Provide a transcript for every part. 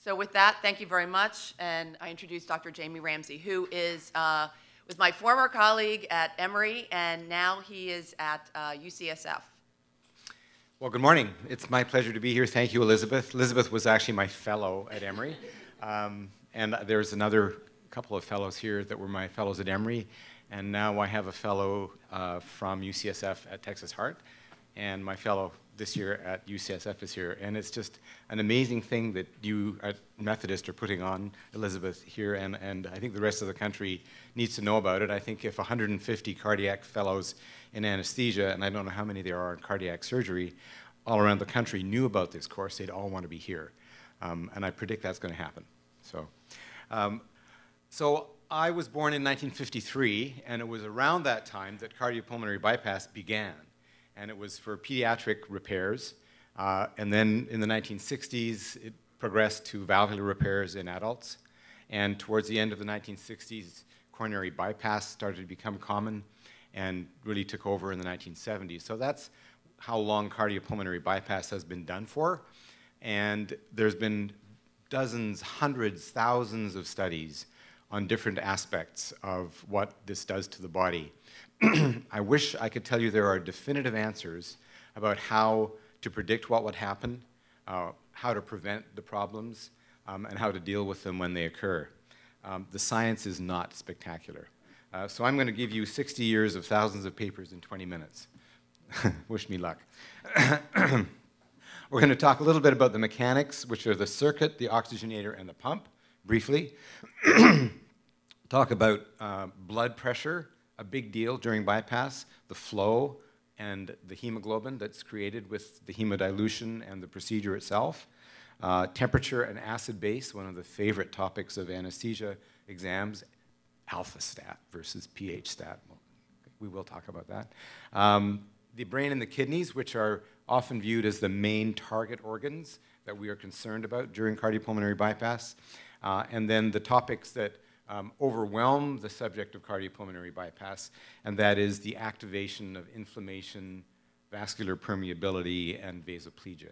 So with that, thank you very much, and I introduce Dr. Jamie Ramsay, who is uh, was my former colleague at Emory, and now he is at uh, UCSF. Well, good morning. It's my pleasure to be here. Thank you, Elizabeth. Elizabeth was actually my fellow at Emory, um, and there's another couple of fellows here that were my fellows at Emory, and now I have a fellow uh, from UCSF at Texas Heart, and my fellow this year at UCSF is here. And it's just an amazing thing that you at Methodist are putting on, Elizabeth, here, and, and I think the rest of the country needs to know about it. I think if 150 cardiac fellows in anesthesia, and I don't know how many there are in cardiac surgery, all around the country knew about this course, they'd all want to be here. Um, and I predict that's going to happen. So, um, so I was born in 1953, and it was around that time that cardiopulmonary bypass began and it was for pediatric repairs. Uh, and then in the 1960s, it progressed to valvular repairs in adults. And towards the end of the 1960s, coronary bypass started to become common and really took over in the 1970s. So that's how long cardiopulmonary bypass has been done for. And there's been dozens, hundreds, thousands of studies on different aspects of what this does to the body. I wish I could tell you there are definitive answers about how to predict what would happen, uh, how to prevent the problems, um, and how to deal with them when they occur. Um, the science is not spectacular. Uh, so I'm going to give you 60 years of thousands of papers in 20 minutes. wish me luck. We're going to talk a little bit about the mechanics, which are the circuit, the oxygenator, and the pump, briefly. talk about uh, blood pressure, a big deal during bypass, the flow and the hemoglobin that's created with the hemodilution and the procedure itself. Uh, temperature and acid base, one of the favorite topics of anesthesia exams, alpha stat versus pH stat. we will talk about that. Um, the brain and the kidneys, which are often viewed as the main target organs that we are concerned about during cardiopulmonary bypass. Uh, and then the topics that um, overwhelm the subject of cardiopulmonary bypass, and that is the activation of inflammation, vascular permeability, and vasoplegia.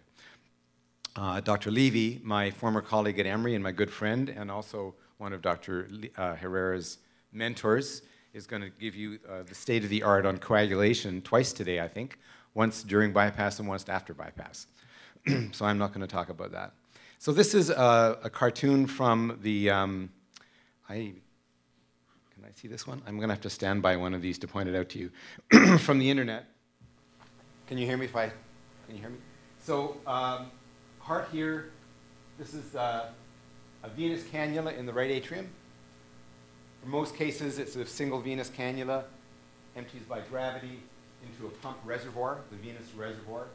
Uh, Dr. Levy, my former colleague at Emory and my good friend, and also one of Dr. Le uh, Herrera's mentors, is going to give you uh, the state of the art on coagulation twice today, I think, once during bypass and once after bypass. so I'm not going to talk about that. So this is a, a cartoon from the um, I, can I see this one? I'm going to have to stand by one of these to point it out to you. From the internet. Can you hear me if I, can you hear me? So um, heart here, this is uh, a venous cannula in the right atrium. For most cases, it's a single venous cannula, empties by gravity into a pump reservoir, the venous reservoir.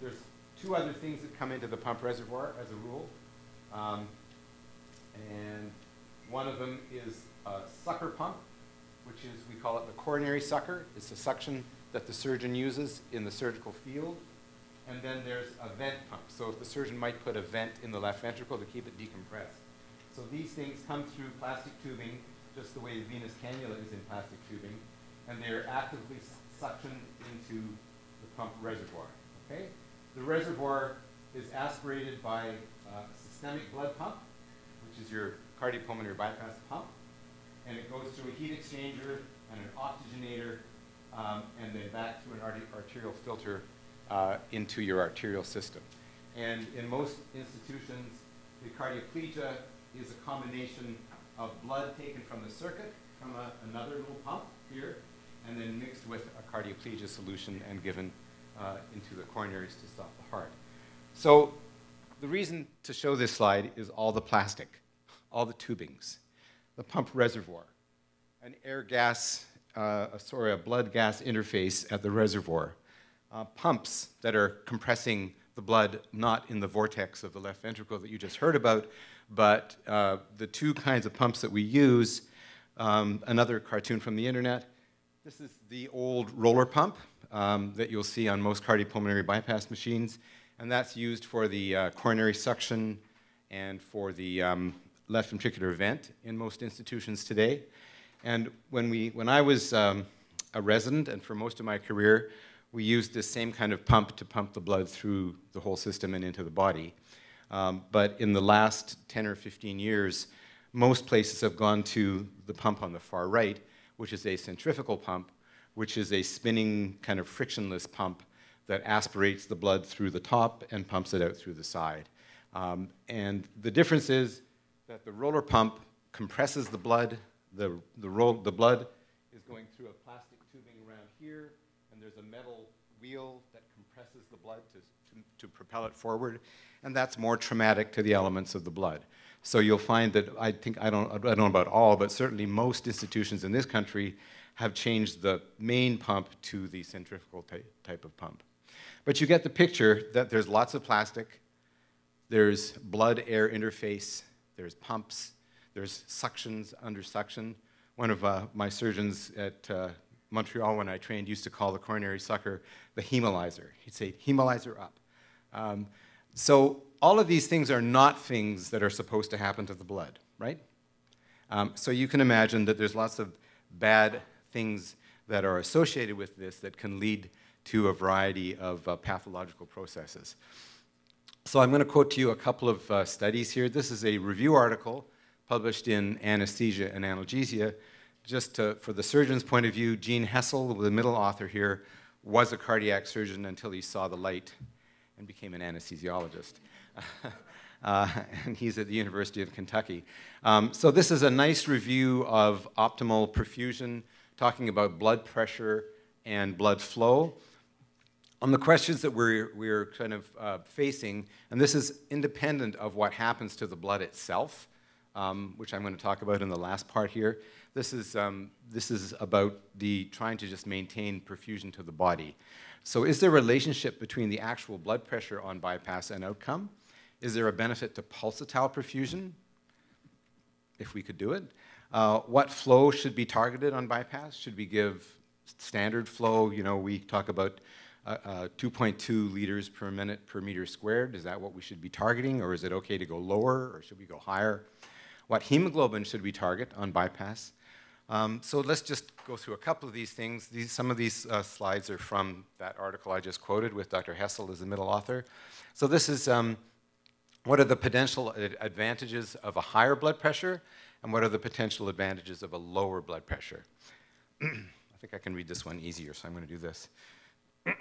There's two other things that come into the pump reservoir as a rule. Um, them is a sucker pump, which is, we call it the coronary sucker. It's a suction that the surgeon uses in the surgical field. And then there's a vent pump. So the surgeon might put a vent in the left ventricle to keep it decompressed. So these things come through plastic tubing, just the way the venous cannula is in plastic tubing, and they're actively suctioned into the pump reservoir. Okay? The reservoir is aspirated by a systemic blood pump, which is your cardiopulmonary bypass pump, and it goes through a heat exchanger and an oxygenator, um, and then back through an arterial filter uh, into your arterial system. And in most institutions, the cardioplegia is a combination of blood taken from the circuit, from a, another little pump here, and then mixed with a cardioplegia solution and given uh, into the coronaries to stop the heart. So the reason to show this slide is all the plastic all the tubings, the pump reservoir, an air gas, uh, sorry, a blood gas interface at the reservoir, uh, pumps that are compressing the blood not in the vortex of the left ventricle that you just heard about, but uh, the two kinds of pumps that we use. Um, another cartoon from the internet. This is the old roller pump um, that you'll see on most cardiopulmonary bypass machines, and that's used for the uh, coronary suction and for the um, left ventricular vent in most institutions today. And when, we, when I was um, a resident, and for most of my career, we used this same kind of pump to pump the blood through the whole system and into the body. Um, but in the last 10 or 15 years, most places have gone to the pump on the far right, which is a centrifugal pump, which is a spinning kind of frictionless pump that aspirates the blood through the top and pumps it out through the side. Um, and the difference is that the roller pump compresses the blood. The, the, roll, the blood is going through a plastic tubing around here, and there's a metal wheel that compresses the blood to, to, to propel it forward, and that's more traumatic to the elements of the blood. So you'll find that I think, I don't, I don't know about all, but certainly most institutions in this country have changed the main pump to the centrifugal type of pump. But you get the picture that there's lots of plastic, there's blood-air interface, there's pumps, there's suctions under suction. One of uh, my surgeons at uh, Montreal when I trained used to call the coronary sucker the hemolyzer. He'd say, hemolyzer up. Um, so all of these things are not things that are supposed to happen to the blood, right? Um, so you can imagine that there's lots of bad things that are associated with this that can lead to a variety of uh, pathological processes. So I'm going to quote to you a couple of uh, studies here. This is a review article published in Anesthesia and Analgesia. Just to, for the surgeon's point of view, Gene Hessel, the middle author here, was a cardiac surgeon until he saw the light and became an anesthesiologist. uh, and he's at the University of Kentucky. Um, so this is a nice review of optimal perfusion, talking about blood pressure and blood flow on the questions that we're, we're kind of uh, facing, and this is independent of what happens to the blood itself, um, which I'm going to talk about in the last part here. This is, um, this is about the trying to just maintain perfusion to the body. So is there a relationship between the actual blood pressure on bypass and outcome? Is there a benefit to pulsatile perfusion, if we could do it? Uh, what flow should be targeted on bypass? Should we give standard flow? You know, we talk about uh, uh, 2.2 liters per minute per meter squared? Is that what we should be targeting, or is it okay to go lower, or should we go higher? What hemoglobin should we target on bypass? Um, so let's just go through a couple of these things. These, some of these uh, slides are from that article I just quoted with Dr. Hessel as the middle author. So this is um, what are the potential advantages of a higher blood pressure, and what are the potential advantages of a lower blood pressure? I think I can read this one easier, so I'm going to do this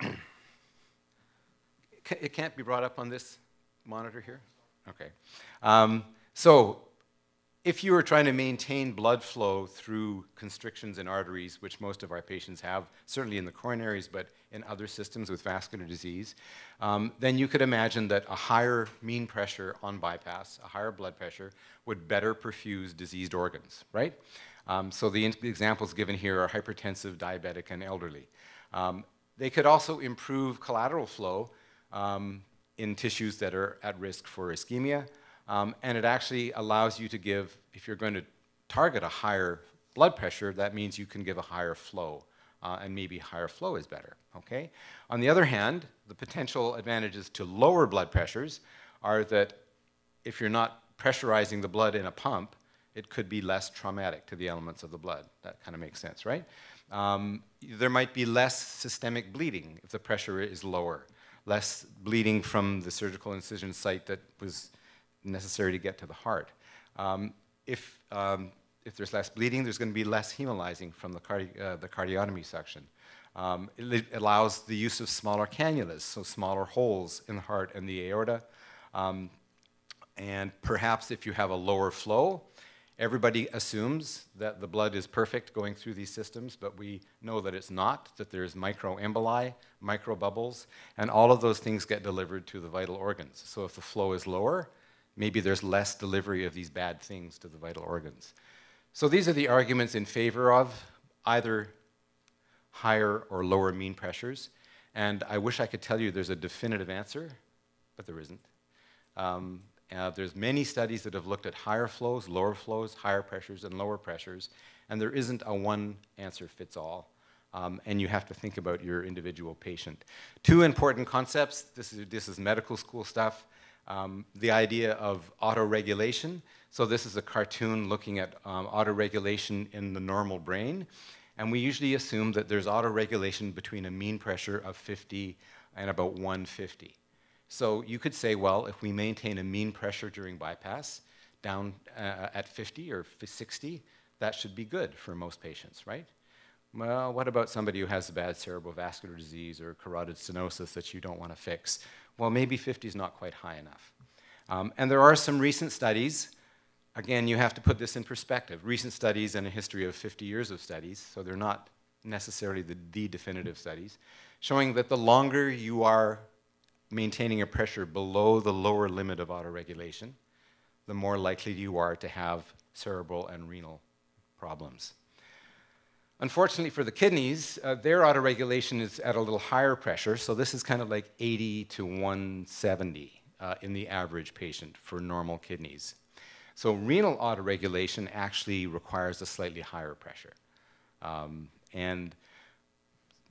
it can't be brought up on this monitor here? Okay. Um, so if you are trying to maintain blood flow through constrictions in arteries, which most of our patients have, certainly in the coronaries, but in other systems with vascular disease, um, then you could imagine that a higher mean pressure on bypass, a higher blood pressure, would better perfuse diseased organs, right? Um, so the examples given here are hypertensive, diabetic, and elderly. Um, they could also improve collateral flow um, in tissues that are at risk for ischemia. Um, and it actually allows you to give, if you're going to target a higher blood pressure, that means you can give a higher flow. Uh, and maybe higher flow is better, okay? On the other hand, the potential advantages to lower blood pressures are that if you're not pressurizing the blood in a pump, it could be less traumatic to the elements of the blood. That kind of makes sense, right? Um, there might be less systemic bleeding if the pressure is lower, less bleeding from the surgical incision site that was necessary to get to the heart. Um, if, um, if there's less bleeding, there's going to be less hemolyzing from the, cardi uh, the cardiotomy suction. Um, it allows the use of smaller cannulas, so smaller holes in the heart and the aorta. Um, and perhaps if you have a lower flow, Everybody assumes that the blood is perfect going through these systems, but we know that it's not, that there's microemboli, microbubbles, and all of those things get delivered to the vital organs. So if the flow is lower, maybe there's less delivery of these bad things to the vital organs. So these are the arguments in favor of either higher or lower mean pressures. And I wish I could tell you there's a definitive answer, but there isn't. Um, uh, there's many studies that have looked at higher flows, lower flows, higher pressures, and lower pressures, and there isn't a one answer fits all. Um, and you have to think about your individual patient. Two important concepts. This is, this is medical school stuff. Um, the idea of autoregulation. So this is a cartoon looking at um, autoregulation in the normal brain. And we usually assume that there's autoregulation between a mean pressure of 50 and about 150. So you could say, well, if we maintain a mean pressure during bypass down uh, at 50 or 60, that should be good for most patients, right? Well, what about somebody who has a bad cerebrovascular disease or carotid stenosis that you don't want to fix? Well, maybe 50 is not quite high enough. Um, and there are some recent studies. Again, you have to put this in perspective. Recent studies and a history of 50 years of studies, so they're not necessarily the, the definitive studies, showing that the longer you are maintaining a pressure below the lower limit of autoregulation, the more likely you are to have cerebral and renal problems. Unfortunately for the kidneys, uh, their autoregulation is at a little higher pressure, so this is kind of like 80 to 170 uh, in the average patient for normal kidneys. So renal autoregulation actually requires a slightly higher pressure. Um, and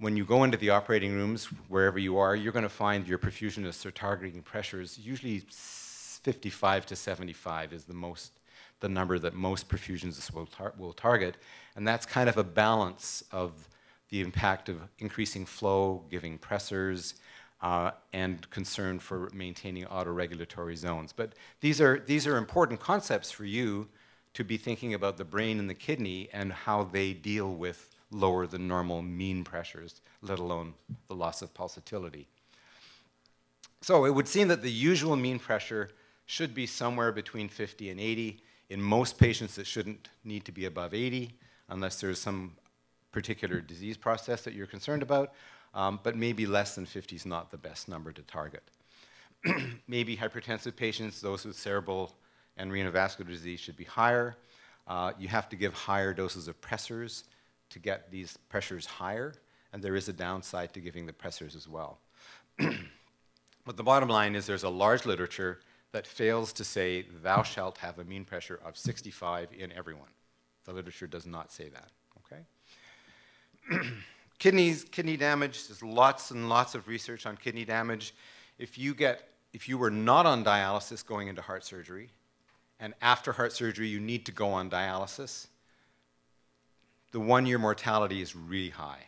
when you go into the operating rooms, wherever you are, you're going to find your perfusionists are targeting pressures. Usually 55 to 75 is the most, the number that most perfusionists will, tar will target. And that's kind of a balance of the impact of increasing flow, giving pressors, uh, and concern for maintaining autoregulatory zones. But these are, these are important concepts for you to be thinking about the brain and the kidney and how they deal with lower than normal mean pressures, let alone the loss of pulsatility. So it would seem that the usual mean pressure should be somewhere between 50 and 80. In most patients, it shouldn't need to be above 80 unless there's some particular disease process that you're concerned about, um, but maybe less than 50 is not the best number to target. maybe hypertensive patients, those with cerebral and renovascular disease should be higher. Uh, you have to give higher doses of pressors to get these pressures higher, and there is a downside to giving the pressors as well. but the bottom line is there's a large literature that fails to say thou shalt have a mean pressure of 65 in everyone. The literature does not say that, okay? Kidneys, kidney damage, there's lots and lots of research on kidney damage. If you get, if you were not on dialysis going into heart surgery, and after heart surgery you need to go on dialysis, the one-year mortality is really high,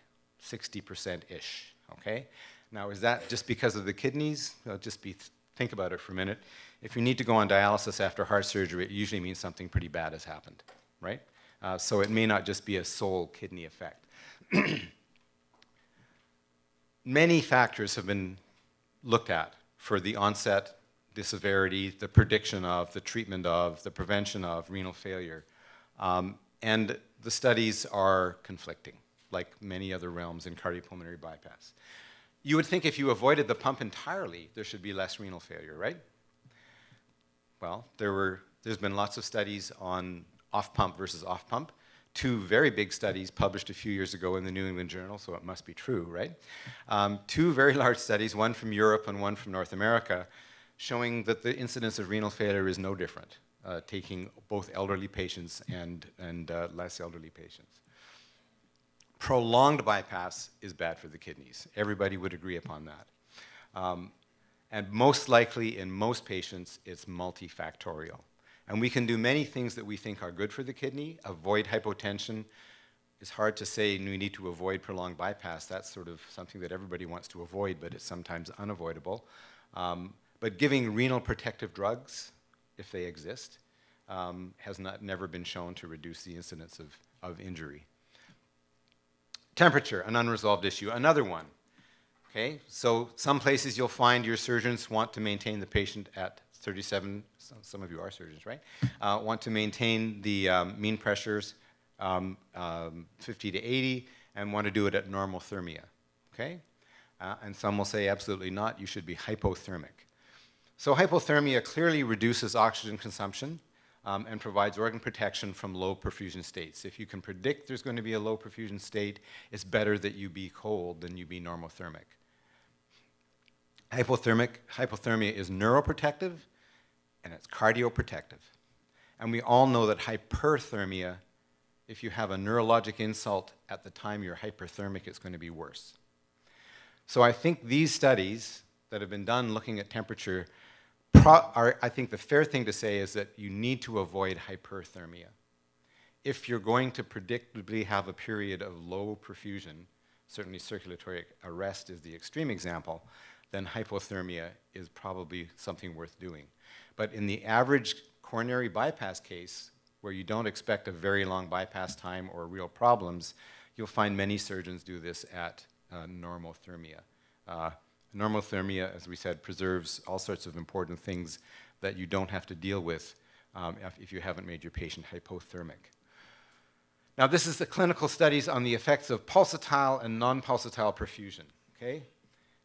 60%-ish, okay? Now, is that just because of the kidneys? Well, just be, think about it for a minute. If you need to go on dialysis after heart surgery, it usually means something pretty bad has happened, right? Uh, so it may not just be a sole kidney effect. Many factors have been looked at for the onset, the severity, the prediction of, the treatment of, the prevention of renal failure. Um, and the studies are conflicting, like many other realms in cardiopulmonary bypass. You would think if you avoided the pump entirely, there should be less renal failure, right? Well, there were, there's been lots of studies on off pump versus off pump. Two very big studies published a few years ago in the New England Journal, so it must be true, right? Um, two very large studies, one from Europe and one from North America, showing that the incidence of renal failure is no different uh, taking both elderly patients and, and uh, less elderly patients. Prolonged bypass is bad for the kidneys. Everybody would agree upon that. Um, and most likely in most patients, it's multifactorial. And we can do many things that we think are good for the kidney, avoid hypotension. It's hard to say we need to avoid prolonged bypass. That's sort of something that everybody wants to avoid, but it's sometimes unavoidable. Um, but giving renal protective drugs if they exist, um, has not, never been shown to reduce the incidence of, of injury. Temperature, an unresolved issue, another one. Okay, so some places you'll find your surgeons want to maintain the patient at 37, some of you are surgeons, right? Uh, want to maintain the um, mean pressures um, um, 50 to 80 and want to do it at normothermia, okay? Uh, and some will say absolutely not, you should be hypothermic. So hypothermia clearly reduces oxygen consumption um, and provides organ protection from low perfusion states. If you can predict there's going to be a low perfusion state, it's better that you be cold than you be normothermic. Hypothermic, hypothermia is neuroprotective and it's cardioprotective. And we all know that hyperthermia, if you have a neurologic insult at the time you're hyperthermic, it's going to be worse. So I think these studies that have been done looking at temperature are, I think the fair thing to say is that you need to avoid hyperthermia. If you're going to predictably have a period of low perfusion, certainly circulatory arrest is the extreme example, then hypothermia is probably something worth doing. But in the average coronary bypass case, where you don't expect a very long bypass time or real problems, you'll find many surgeons do this at uh, normothermia. Uh, normothermia, as we said, preserves all sorts of important things that you don't have to deal with um, if, you haven't made your patient hypothermic. Now, this is the clinical studies on the effects of pulsatile and non-pulsatile perfusion, okay?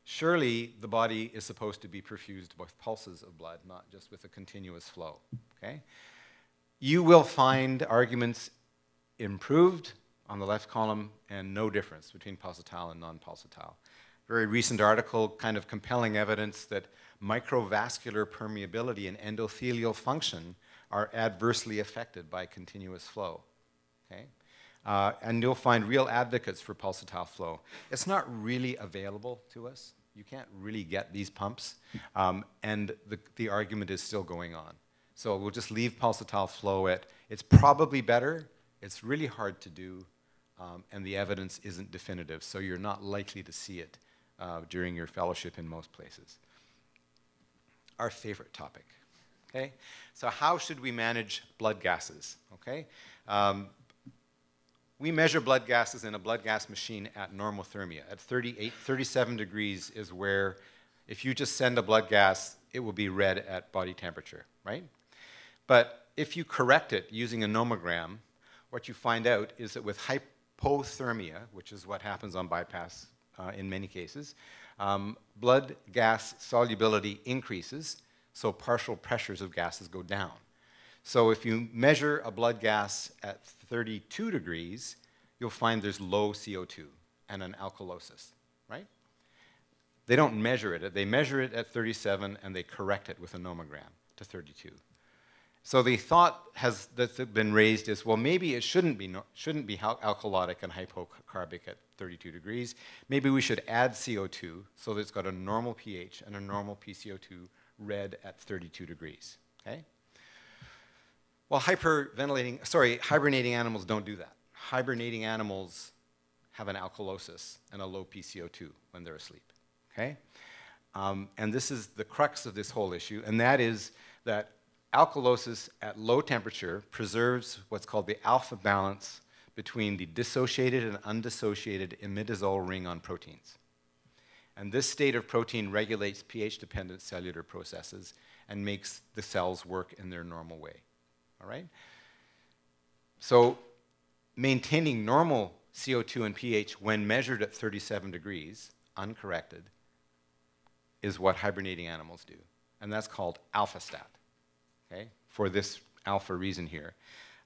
Surely the body is supposed to be perfused with pulses of blood, not just with a continuous flow, okay? You will find arguments improved on the left column and no difference between pulsatile and non-pulsatile. Very recent article, kind of compelling evidence that microvascular permeability and endothelial function are adversely affected by continuous flow. Okay? Uh, and you'll find real advocates for pulsatile flow. It's not really available to us. You can't really get these pumps, um, and the, the argument is still going on. So we'll just leave pulsatile flow at, it's probably better, it's really hard to do, um, and the evidence isn't definitive, so you're not likely to see it uh, during your fellowship in most places. Our favorite topic, okay? So how should we manage blood gases, okay? Um, we measure blood gases in a blood gas machine at normothermia. At 38, 37 degrees is where, if you just send a blood gas, it will be read at body temperature, right? But if you correct it using a nomogram, what you find out is that with hypothermia, which is what happens on bypass uh, in many cases, um, blood gas solubility increases, so partial pressures of gases go down. So if you measure a blood gas at 32 degrees, you'll find there's low CO2 and an alkalosis, right? They don't measure it. They measure it at 37 and they correct it with a nomogram to 32. So the thought has that's been raised is, well, maybe it shouldn't be, shouldn't be alkalotic and hypocarbic at 32 degrees. Maybe we should add CO2 so that it's got a normal pH and a normal PCO2 read at 32 degrees, okay? Well, hyperventilating, sorry, hibernating animals don't do that. Hibernating animals have an alkalosis and a low PCO2 when they're asleep, okay? Um, and this is the crux of this whole issue, and that is that alkalosis at low temperature preserves what's called the alpha balance between the dissociated and undissociated imidazole ring on proteins. And this state of protein regulates pH-dependent cellular processes and makes the cells work in their normal way all right? So maintaining normal CO2 and pH when measured at 37 degrees, uncorrected, is what hibernating animals do. And that's called alpha stat, okay, for this alpha reason here.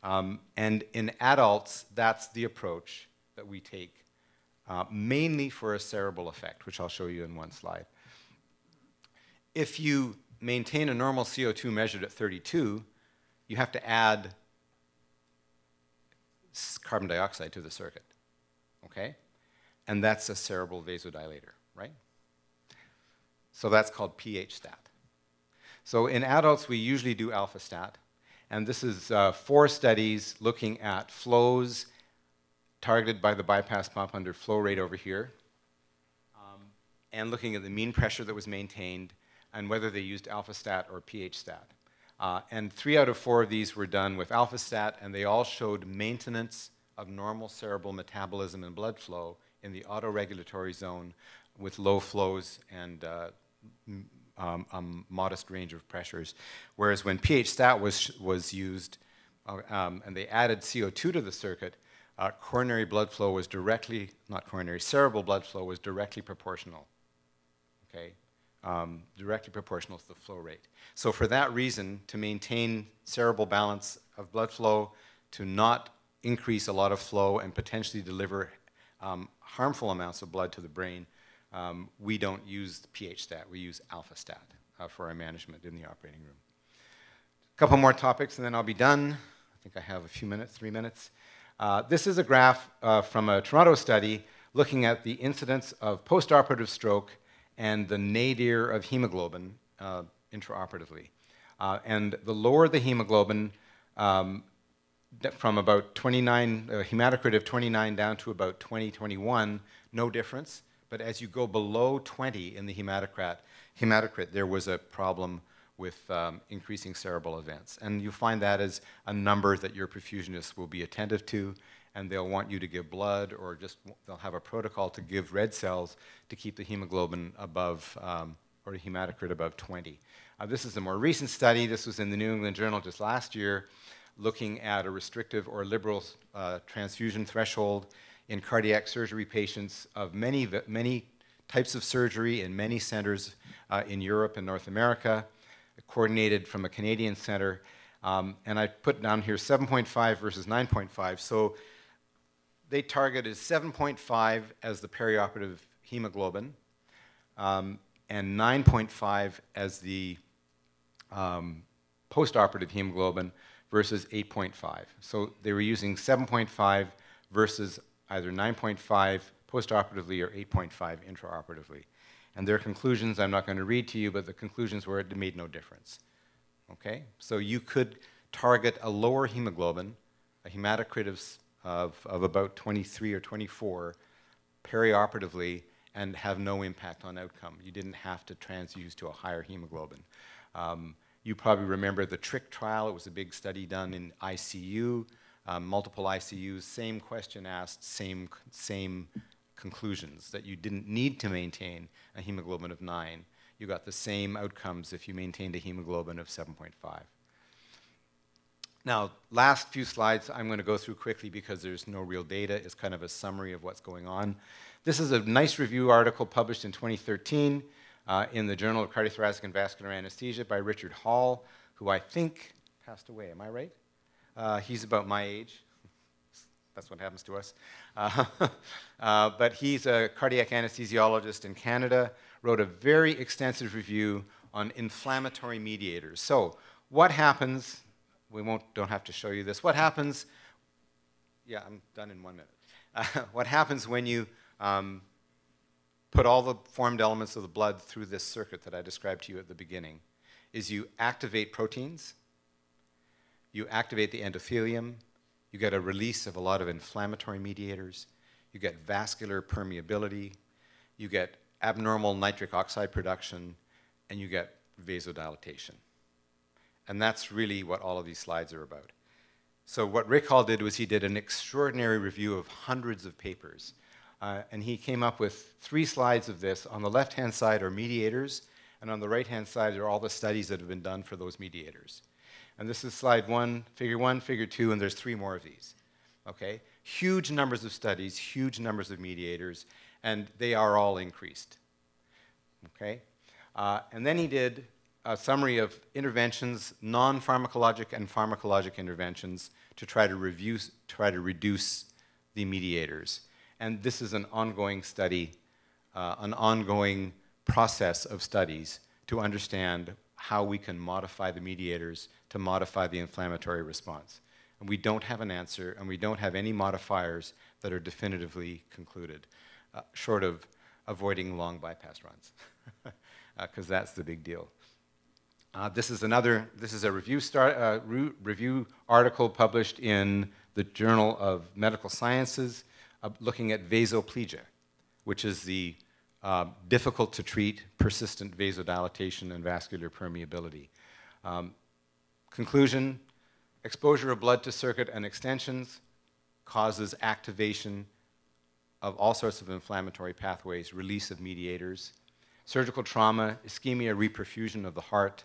Um, and in adults, that's the approach that we take, uh, mainly for a cerebral effect, which I'll show you in one slide. If you maintain a normal CO2 measured at 32, you have to add carbon dioxide to the circuit, okay? And that's a cerebral vasodilator, right? So that's called pH stat. So in adults, we usually do alpha stat, and this is uh, four studies looking at flows targeted by the bypass pump under flow rate over here, um, and looking at the mean pressure that was maintained and whether they used alpha stat or pH stat. Uh, and three out of four of these were done with alpha-stat, and they all showed maintenance of normal cerebral metabolism and blood flow in the autoregulatory zone with low flows and uh, um, um, modest range of pressures. Whereas when pH-stat was, was used uh, um, and they added CO2 to the circuit, uh, coronary blood flow was directly, not coronary, cerebral blood flow was directly proportional. Okay, um, directly proportional to the flow rate. So for that reason, to maintain cerebral balance of blood flow, to not increase a lot of flow and potentially deliver um, harmful amounts of blood to the brain, um, we don't use pH stat, we use alpha stat uh, for our management in the operating room. A couple more topics and then I'll be done. I think I have a few minutes, three minutes. Uh, this is a graph uh, from a Toronto study looking at the incidence of postoperative stroke and the nadir of hemoglobin uh, intraoperatively. Uh, and the lower the hemoglobin, um, from about 29, uh, hematocrit of 29 down to about 20, 21, no difference. But as you go below 20 in the hematocrit, hematocrit there was a problem with um, increasing cerebral events. And you find that as a number that your perfusionist will be attentive to, and they'll want you to give blood or just they'll have a protocol to give red cells to keep the hemoglobin above um, or the hematocrit above 20. Uh, this is a more recent study. This was in the New England Journal just last year, looking at a restrictive or liberal uh, transfusion threshold in cardiac surgery patients of many, many types of surgery in many centers uh, in Europe and North America, coordinated from a Canadian center. Um, and I put down here 7.5 versus 9.5. So they targeted 7.5 as the perioperative hemoglobin um, and 9.5 as the um, postoperative hemoglobin versus 8.5. So they were using 7.5 versus either 9.5 postoperatively or 8.5 intraoperatively. And their conclusions, I'm not going to read to you, but the conclusions were it made no difference. Okay? So you could target a lower hemoglobin, a hematocrit of, of, of about 23 or 24 perioperatively, and have no impact on outcome. You didn't have to transfuse to a higher hemoglobin. Um, you probably remember the TRICC trial. It was a big study done in ICU, um, multiple ICUs, same question asked, same, same conclusions, that you didn't need to maintain a hemoglobin of 9. You got the same outcomes if you maintained a hemoglobin of 7.5. Now, last few slides I'm going to go through quickly because there's no real data. It's kind of a summary of what's going on. This is a nice review article published in 2013 uh, in the Journal of Cardiothoracic and Vascular Anesthesia by Richard Hall, who I think passed away. Am I right? Uh, he's about my age. That's what happens to us. Uh, uh, but he's a cardiac anesthesiologist in Canada, wrote a very extensive review on inflammatory mediators. So, what happens? We won't, don't have to show you this. What happens? Yeah, I'm done in one minute. Uh, what happens when you um, put all the formed elements of the blood through this circuit that I described to you at the beginning is you activate proteins, you activate the endothelium, you get a release of a lot of inflammatory mediators, you get vascular permeability, you get abnormal nitric oxide production, and you get vasodilatation. And that's really what all of these slides are about. So what Rick Hall did was he did an extraordinary review of hundreds of papers uh, and he came up with three slides of this. On the left hand side are mediators, and on the right hand side are all the studies that have been done for those mediators. And this is slide one, figure one, figure two, and there's three more of these. Okay? Huge numbers of studies, huge numbers of mediators, and they are all increased. Okay? Uh, and then he did a summary of interventions, non pharmacologic and pharmacologic interventions, to try to, review, try to reduce the mediators. And this is an ongoing study, uh, an ongoing process of studies to understand how we can modify the mediators to modify the inflammatory response. And we don't have an answer, and we don't have any modifiers that are definitively concluded, uh, short of avoiding long bypass runs, because uh, that's the big deal. Uh, this is another, this is a review, start, uh, re review article published in the Journal of Medical Sciences uh, looking at vasoplegia, which is the uh, difficult to treat persistent vasodilatation and vascular permeability. Um, conclusion, exposure of blood to circuit and extensions causes activation of all sorts of inflammatory pathways, release of mediators. Surgical trauma, ischemia, reperfusion of the heart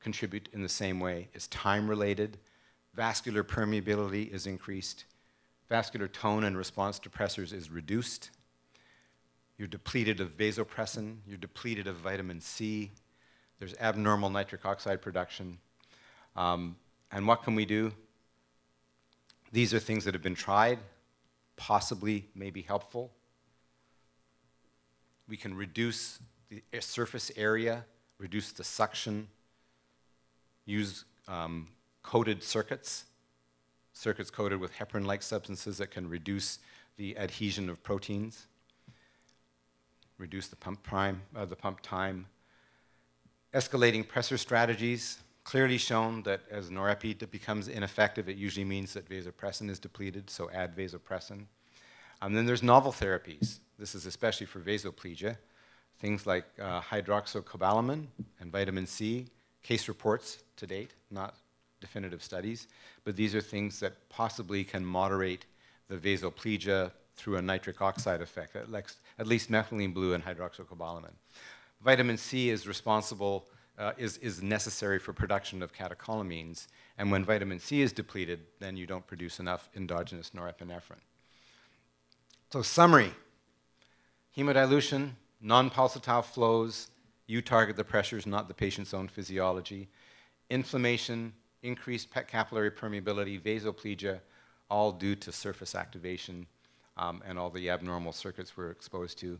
contribute in the same way. It's time related. Vascular permeability is increased. Vascular tone and response depressors is reduced. You're depleted of vasopressin. You're depleted of vitamin C. There's abnormal nitric oxide production. Um, and what can we do? These are things that have been tried, possibly may be helpful. We can reduce the surface area, reduce the suction, use um, coated circuits circuits coated with heparin-like substances that can reduce the adhesion of proteins, reduce the pump, prime, uh, the pump time. Escalating pressor strategies, clearly shown that as norepi becomes ineffective, it usually means that vasopressin is depleted, so add vasopressin. And then there's novel therapies. This is especially for vasoplegia. Things like uh, hydroxocobalamin and vitamin C, case reports to date, not definitive studies, but these are things that possibly can moderate the vasoplegia through a nitric oxide effect, at least, at least methylene blue and hydroxocobalamin. Vitamin C is responsible, uh, is, is necessary for production of catecholamines, and when vitamin C is depleted, then you don't produce enough endogenous norepinephrine. So, summary hemodilution, non pulsatile flows, you target the pressures, not the patient's own physiology. Inflammation, increased capillary permeability, vasoplegia, all due to surface activation um, and all the abnormal circuits we're exposed to.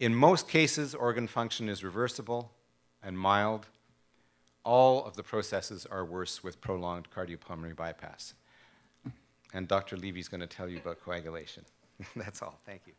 In most cases, organ function is reversible and mild. All of the processes are worse with prolonged cardiopulmonary bypass. And Dr. Levy's going to tell you about coagulation. That's all. Thank you.